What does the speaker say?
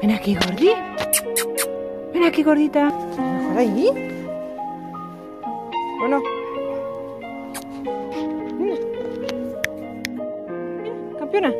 Ven aquí, gordi. Ven aquí, gordita. ¿Mejor ahí? Bueno. Campeona.